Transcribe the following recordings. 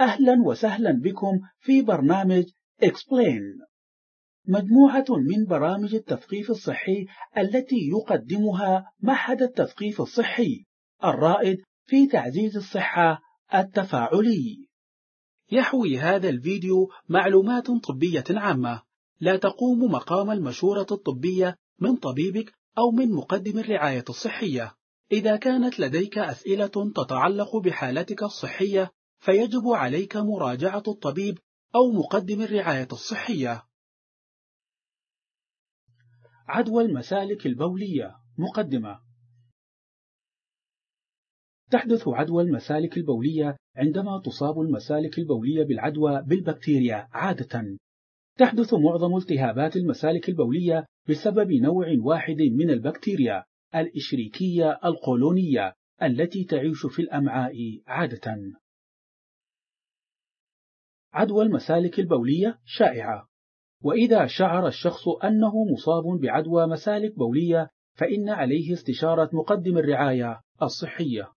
أهلا وسهلا بكم في برنامج Explain. مجموعة من برامج التثقيف الصحي التي يقدمها معهد التثقيف الصحي الرائد في تعزيز الصحة التفاعلي. يحوي هذا الفيديو معلومات طبية عامة. لا تقوم مقام المشورة الطبية من طبيبك أو من مقدم الرعاية الصحية إذا كانت لديك أسئلة تتعلق بحالتك الصحية فيجب عليك مراجعة الطبيب أو مقدم الرعاية الصحية. عدوى المسالك البولية مقدمة تحدث عدوى المسالك البولية عندما تصاب المسالك البولية بالعدوى بالبكتيريا عادة. تحدث معظم التهابات المسالك البولية بسبب نوع واحد من البكتيريا الإشريكية القولونية التي تعيش في الأمعاء عادة. عدوى المسالك البولية شائعة وإذا شعر الشخص أنه مصاب بعدوى مسالك بولية فإن عليه استشارة مقدم الرعاية الصحية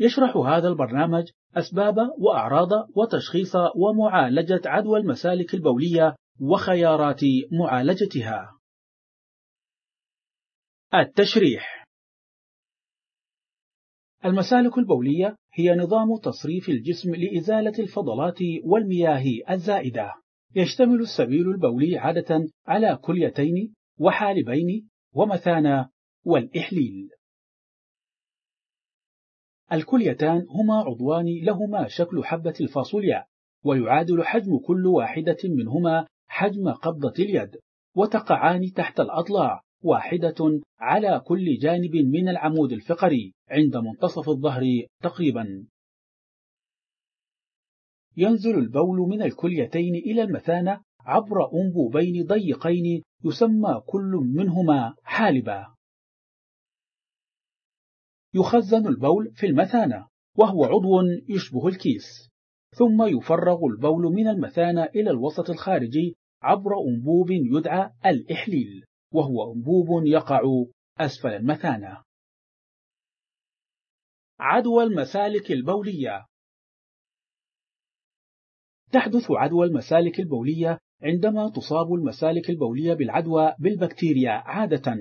يشرح هذا البرنامج أسباب وأعراض وتشخيص ومعالجة عدوى المسالك البولية وخيارات معالجتها التشريح المسالك البولية هي نظام تصريف الجسم لإزالة الفضلات والمياه الزائدة. يشتمل السبيل البولي عادة على كليتين وحالبين ومثانة والإحليل. الكليتان هما عضوان لهما شكل حبة الفاصوليا، ويعادل حجم كل واحدة منهما حجم قبضة اليد، وتقعان تحت الأضلاع، واحدة على كل جانب من العمود الفقري عند منتصف الظهر تقريبا. ينزل البول من الكليتين إلى المثانة عبر أنبوبين ضيقين يسمى كل منهما حالبا. يخزن البول في المثانة وهو عضو يشبه الكيس. ثم يفرغ البول من المثانة إلى الوسط الخارجي عبر أنبوب يدعى الإحليل وهو أنبوب يقع أسفل المثانة. عدوى المسالك البولية. تحدث عدوى المسالك البولية عندما تصاب المسالك البولية بالعدوى بالبكتيريا عادة.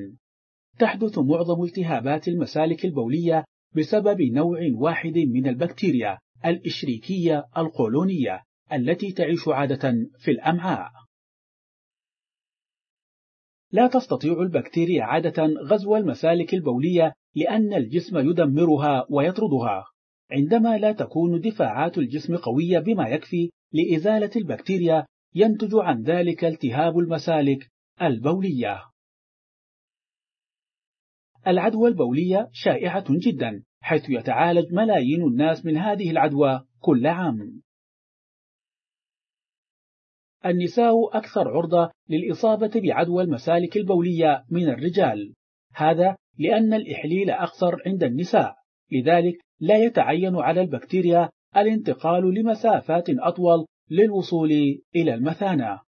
تحدث معظم التهابات المسالك البولية بسبب نوع واحد من البكتيريا الإشريكية القولونية التي تعيش عادة في الأمعاء. لا تستطيع البكتيريا عادة غزو المسالك البولية لأن الجسم يدمرها ويطردها. عندما لا تكون دفاعات الجسم قوية بما يكفي لإزالة البكتيريا ينتج عن ذلك التهاب المسالك البولية. العدوى البولية شائعة جدا حيث يتعالج ملايين الناس من هذه العدوى كل عام. النساء أكثر عرضة للإصابة بعدوى المسالك البولية من الرجال. هذا لأن الإحليل أقصر عند النساء لذلك لا يتعين على البكتيريا الانتقال لمسافات أطول للوصول إلى المثانة.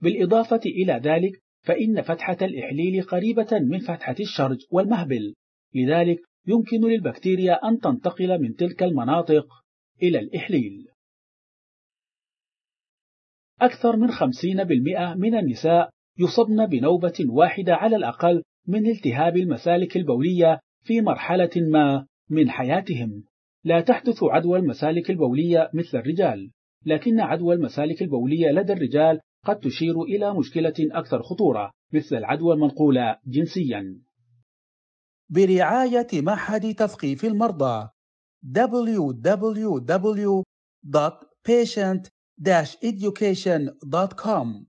بالإضافة إلى ذلك فإن فتحة الإحليل قريبة من فتحة الشرج والمهبل لذلك يمكن للبكتيريا أن تنتقل من تلك المناطق إلى الإحليل أكثر من 50% من النساء يصبن بنوبة واحدة على الأقل من التهاب المسالك البولية في مرحلة ما من حياتهم. لا تحدث عدوى المسالك البولية مثل الرجال، لكن عدوى المسالك البولية لدى الرجال قد تشير إلى مشكلة أكثر خطورة مثل العدوى المنقولة جنسيا. برعاية معهد تثقيف المرضى www.patient education.com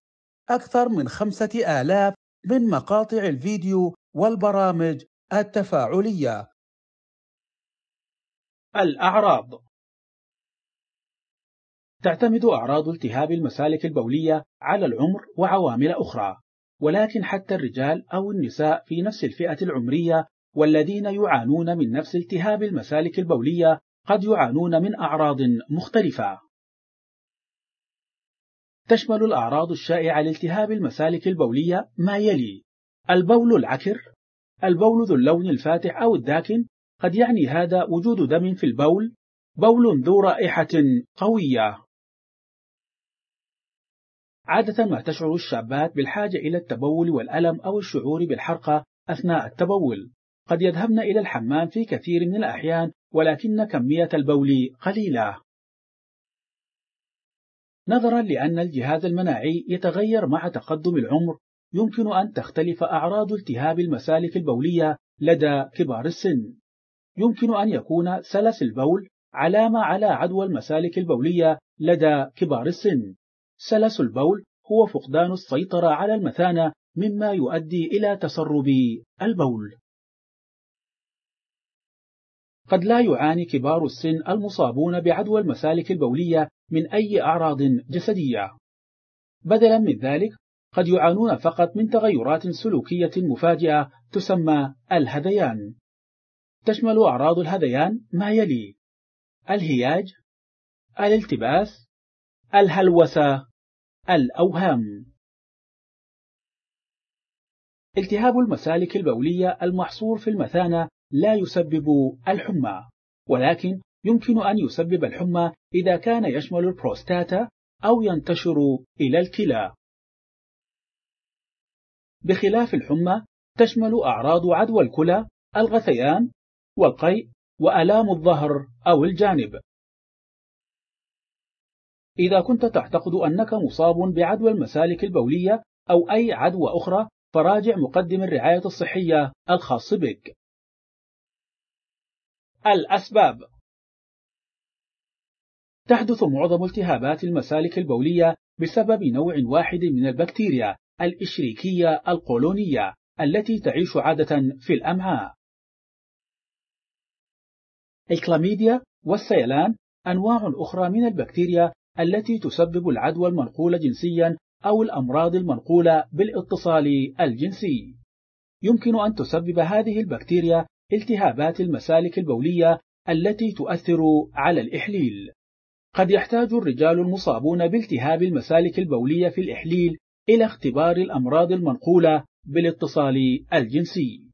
أكثر من خمسة آلاف من مقاطع الفيديو والبرامج التفاعلية الأعراض تعتمد أعراض التهاب المسالك البولية على العمر وعوامل أخرى. ولكن حتى الرجال أو النساء في نفس الفئة العمرية والذين يعانون من نفس التهاب المسالك البولية قد يعانون من أعراض مختلفة. تشمل الأعراض الشائعة لالتهاب المسالك البولية ما يلي البول العكر البول ذو اللون الفاتح أو الداكن قد يعني هذا وجود دم في البول بول ذو رائحة قوية. عادة ما تشعر الشابات بالحاجة إلى التبول والألم أو الشعور بالحرقة أثناء التبول. قد يذهبن إلى الحمام في كثير من الأحيان ولكن كمية البول قليلة. نظرا لأن الجهاز المناعي يتغير مع تقدم العمر يمكن أن تختلف أعراض التهاب المسالك البولية لدى كبار السن. يمكن أن يكون سلس البول علامة على عدوى المسالك البولية لدى كبار السن. سلس البول هو فقدان السيطرة على المثانة مما يؤدي إلى تسرب البول. قد لا يعاني كبار السن المصابون بعدوى المسالك البولية من أي أعراض جسدية. بدلا من ذلك قد يعانون فقط من تغيرات سلوكية مفاجئة تسمى الهذيان. تشمل أعراض الهذيان ما يلي الهياج الالتباس الهلوسة. الأوهام. التهاب المسالك البولية المحصور في المثانة لا يسبب الحمى ولكن يمكن أن يسبب الحمى إذا كان يشمل البروستاتا أو ينتشر إلى الكلى. بخلاف الحمى تشمل أعراض عدوى الكلى الغثيان والقيء وألام الظهر أو الجانب. إذا كنت تعتقد أنك مصاب بعدوى المسالك البولية أو أي عدوى أخرى فراجع مقدم الرعاية الصحية الخاص بك. الأسباب تحدث معظم التهابات المسالك البولية بسبب نوع واحد من البكتيريا الإشريكية القولونية التي تعيش عادة في الأمعاء. الكلاميديا والسيلان أنواع أخرى من البكتيريا التي تسبب العدوى المنقولة جنسيا أو الأمراض المنقولة بالاتصال الجنسي. يمكن أن تسبب هذه البكتيريا التهابات المسالك البولية التي تؤثر على الإحليل. قد يحتاج الرجال المصابون بالتهاب المسالك البولية في الإحليل إلى اختبار الأمراض المنقولة بالاتصال الجنسي.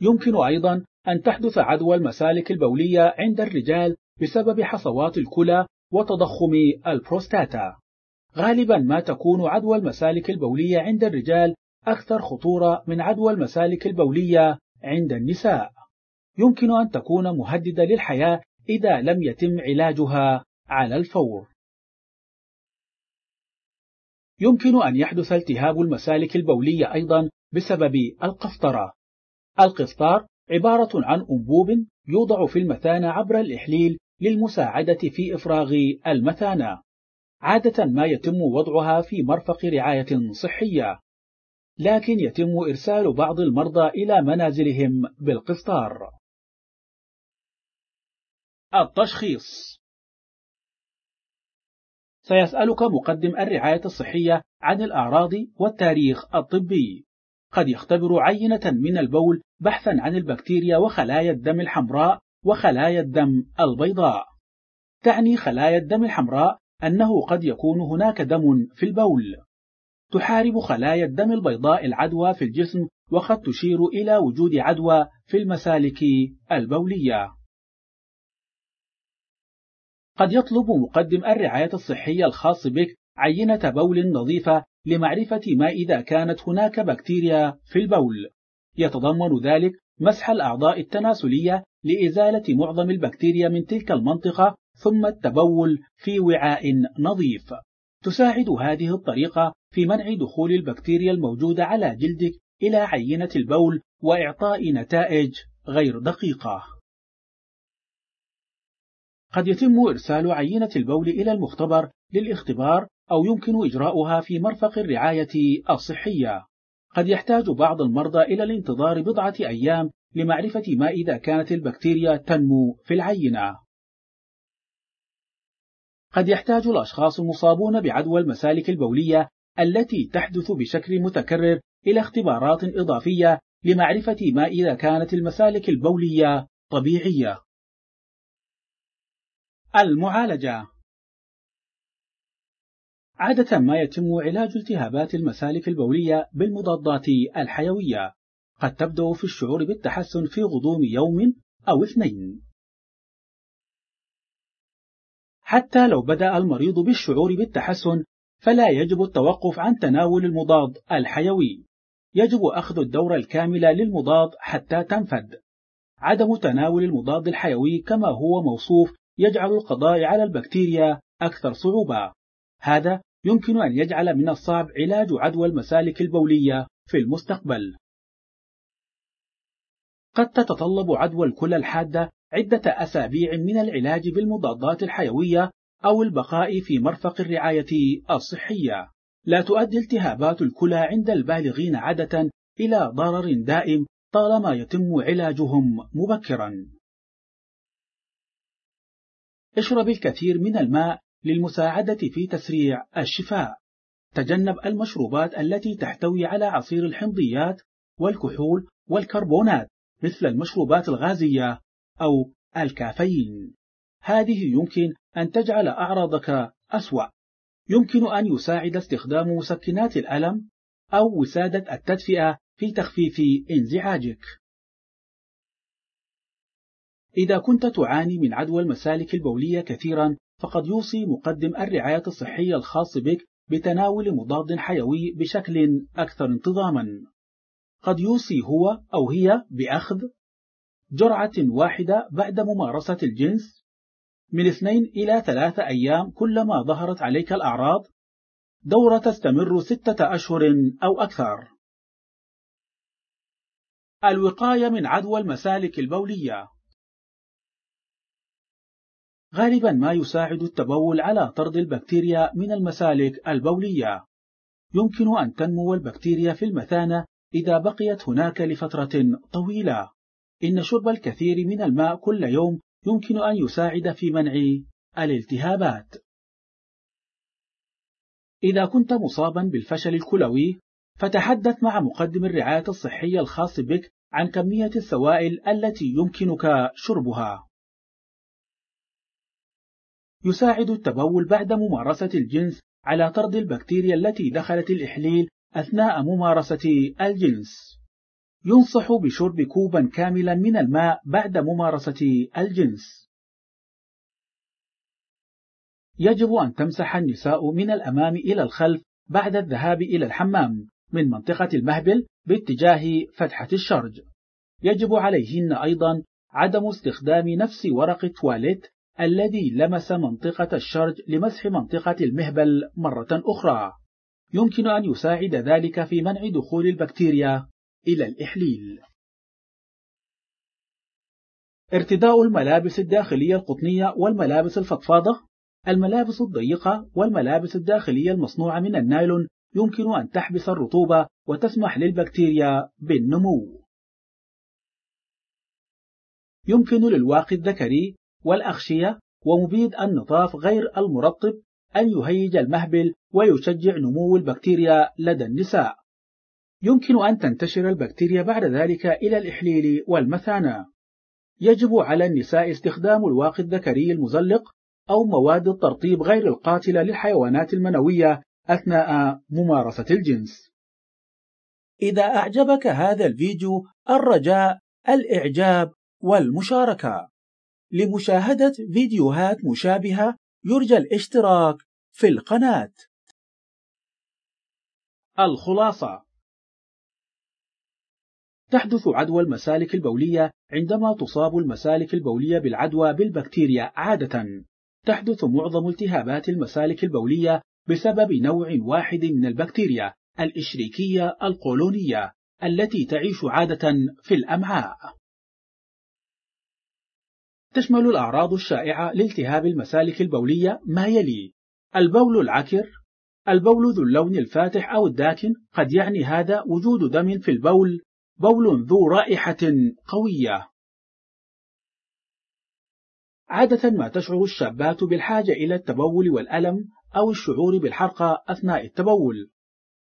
يمكن أيضا أن تحدث عدوى المسالك البولية عند الرجال بسبب حصوات الكلى وتضخم البروستاتا. غالبا ما تكون عدوى المسالك البولية عند الرجال أكثر خطورة من عدوى المسالك البولية عند النساء. يمكن أن تكون مهددة للحياة إذا لم يتم علاجها على الفور. يمكن أن يحدث التهاب المسالك البولية أيضا بسبب القفطرة. القفطار عبارة عن أنبوب يوضع في المثانة عبر الإحليل للمساعدة في إفراغ المثانة. عادة ما يتم وضعها في مرفق رعاية صحية، لكن يتم إرسال بعض المرضى إلى منازلهم بالقسطار. التشخيص سيسألك مقدم الرعاية الصحية عن الأعراض والتاريخ الطبي. قد يختبر عينة من البول بحثا عن البكتيريا وخلايا الدم الحمراء وخلايا الدم البيضاء. تعني خلايا الدم الحمراء أنه قد يكون هناك دم في البول. تحارب خلايا الدم البيضاء العدوى في الجسم وقد تشير إلى وجود عدوى في المسالك البولية. قد يطلب مقدم الرعاية الصحية الخاص بك عينة بول نظيفة لمعرفة ما إذا كانت هناك بكتيريا في البول. يتضمن ذلك مسح الأعضاء التناسلية لإزالة معظم البكتيريا من تلك المنطقة ثم التبول في وعاء نظيف. تساعد هذه الطريقة في منع دخول البكتيريا الموجودة على جلدك إلى عينة البول وإعطاء نتائج غير دقيقة. قد يتم إرسال عينة البول إلى المختبر للاختبار أو يمكن إجراؤها في مرفق الرعاية الصحية. قد يحتاج بعض المرضى إلى الانتظار بضعة أيام لمعرفة ما إذا كانت البكتيريا تنمو في العينة. قد يحتاج الأشخاص المصابون بعدوى المسالك البولية التي تحدث بشكل متكرر إلى اختبارات إضافية لمعرفة ما إذا كانت المسالك البولية طبيعية. المعالجة عادة ما يتم علاج التهابات المسالك البولية بالمضادات الحيوية قد تبدأ في الشعور بالتحسن في غضون يوم أو اثنين. حتى لو بدأ المريض بالشعور بالتحسن فلا يجب التوقف عن تناول المضاد الحيوي. يجب أخذ الدورة الكاملة للمضاد حتى تنفد. عدم تناول المضاد الحيوي كما هو موصوف يجعل القضاء على البكتيريا أكثر صعوبة. هذا يمكن أن يجعل من الصعب علاج عدوى المسالك البولية في المستقبل. قد تتطلب عدوى الكلى الحادة عدة أسابيع من العلاج بالمضادات الحيوية أو البقاء في مرفق الرعاية الصحية. لا تؤدي التهابات الكلى عند البالغين عادة إلى ضرر دائم طالما يتم علاجهم مبكرا. اشرب الكثير من الماء للمساعدة في تسريع الشفاء. تجنب المشروبات التي تحتوي على عصير الحمضيات والكحول والكربونات مثل المشروبات الغازية أو الكافيين. هذه يمكن أن تجعل أعراضك أسوأ. يمكن أن يساعد استخدام مسكنات الألم أو وسادة التدفئة في تخفيف انزعاجك. إذا كنت تعاني من عدوى المسالك البولية كثيرا فقد يوصي مقدم الرعاية الصحية الخاص بك بتناول مضاد حيوي بشكل أكثر انتظاما. قد يوصي هو أو هي بأخذ جرعة واحدة بعد ممارسة الجنس من اثنين إلى ثلاثة أيام كلما ظهرت عليك الأعراض دورة تستمر ستة أشهر أو أكثر. الوقاية من عدوى المسالك البولية. غالبا ما يساعد التبول على طرد البكتيريا من المسالك البولية. يمكن أن تنمو البكتيريا في المثانة إذا بقيت هناك لفترة طويلة إن شرب الكثير من الماء كل يوم يمكن أن يساعد في منع الالتهابات. إذا كنت مصابا بالفشل الكلوي، فتحدث مع مقدم الرعاية الصحية الخاص بك عن كمية السوائل التي يمكنك شربها. يساعد التبول بعد ممارسة الجنس على طرد البكتيريا التي دخلت الإحليل أثناء ممارسة الجنس. ينصح بشرب كوبا كاملا من الماء بعد ممارسة الجنس. يجب أن تمسح النساء من الأمام إلى الخلف بعد الذهاب إلى الحمام من منطقة المهبل باتجاه فتحة الشرج. يجب عليهن أيضا عدم استخدام نفس ورق التواليت الذي لمس منطقة الشرج لمسح منطقة المهبل مرة أخرى. يمكن أن يساعد ذلك في منع دخول البكتيريا إلى الإحليل. ارتداء الملابس الداخلية القطنية والملابس الفضفاضة الملابس الضيقة والملابس الداخلية المصنوعة من النايلون يمكن أن تحبس الرطوبة وتسمح للبكتيريا بالنمو. يمكن للواقي الذكري والأغشية ومبيد النطاف غير المرطب أن يهيج المهبل ويشجع نمو البكتيريا لدى النساء. يمكن أن تنتشر البكتيريا بعد ذلك إلى الإحليل والمثانة. يجب على النساء استخدام الواقي الذكري المزلق أو مواد الترطيب غير القاتلة للحيوانات المنوية أثناء ممارسة الجنس. إذا أعجبك هذا الفيديو الرجاء الإعجاب والمشاركة. لمشاهدة فيديوهات مشابهة يرجى الاشتراك في القناة. الخلاصة تحدث عدوى المسالك البولية عندما تصاب المسالك البولية بالعدوى بالبكتيريا عادة. تحدث معظم التهابات المسالك البولية بسبب نوع واحد من البكتيريا الإشريكية القولونية التي تعيش عادة في الأمعاء. تشمل الأعراض الشائعة لالتهاب المسالك البولية ما يلي: البول العكر، البول ذو اللون الفاتح أو الداكن، قد يعني هذا وجود دم في البول، بول ذو رائحة قوية. عادة ما تشعر الشابات بالحاجة إلى التبول والألم أو الشعور بالحرقة أثناء التبول،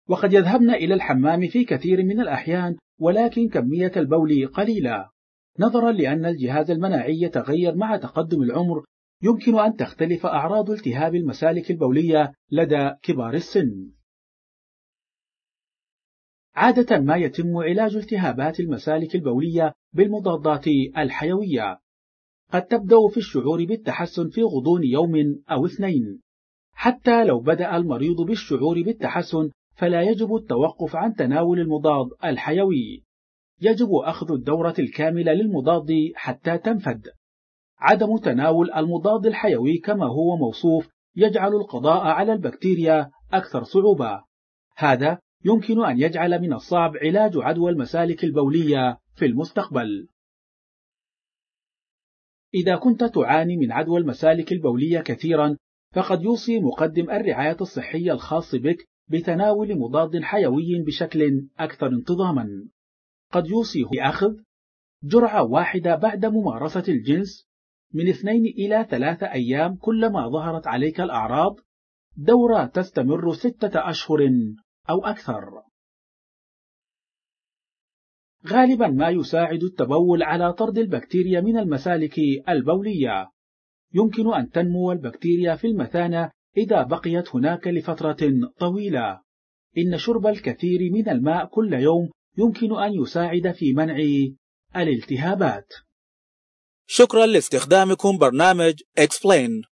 وقد يذهبن إلى الحمام في كثير من الأحيان ولكن كمية البول قليلة. نظرا لأن الجهاز المناعي يتغير مع تقدم العمر يمكن أن تختلف أعراض التهاب المسالك البولية لدى كبار السن. عادة ما يتم علاج التهابات المسالك البولية بالمضادات الحيوية. قد تبدأ في الشعور بالتحسن في غضون يوم أو اثنين. حتى لو بدأ المريض بالشعور بالتحسن فلا يجب التوقف عن تناول المضاد الحيوي. يجب أخذ الدورة الكاملة للمضاد حتى تنفد. عدم تناول المضاد الحيوي كما هو موصوف يجعل القضاء على البكتيريا أكثر صعوبة. هذا يمكن أن يجعل من الصعب علاج عدوى المسالك البولية في المستقبل. إذا كنت تعاني من عدوى المسالك البولية كثيرا فقد يوصي مقدم الرعاية الصحية الخاص بك بتناول مضاد حيوي بشكل أكثر انتظاما. قد يوصي بأخذ جرعة واحدة بعد ممارسة الجنس من اثنين إلى ثلاثة أيام كلما ظهرت عليك الأعراض دورة تستمر ستة أشهر أو أكثر. غالبا ما يساعد التبول على طرد البكتيريا من المسالك البولية. يمكن أن تنمو البكتيريا في المثانة إذا بقيت هناك لفترة طويلة. إن شرب الكثير من الماء كل يوم يمكن أن يساعد في منع الالتهابات. شكرا لاستخدامكم برنامج Explain.